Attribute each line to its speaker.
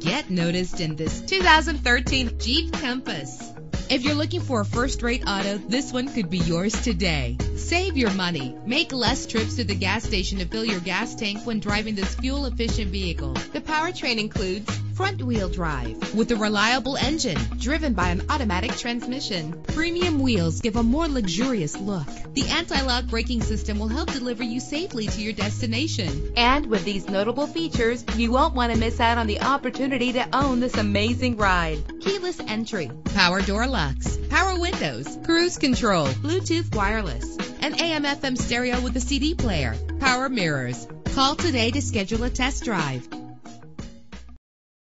Speaker 1: Get noticed in this 2013 Jeep Compass. If you're looking for a first-rate auto, this one could be yours today. Save your money. Make less trips to the gas station to fill your gas tank when driving this fuel-efficient vehicle. The powertrain includes front-wheel drive with a reliable engine driven by an automatic transmission. Premium wheels give a more luxurious look. The anti-lock braking system will help deliver you safely to your destination. And with these notable features, you won't want to miss out on the opportunity to own this amazing ride. Keyless entry, power door locks, power windows, cruise control, Bluetooth wireless, an AM FM stereo with a CD player, power mirrors. Call today to schedule a test drive.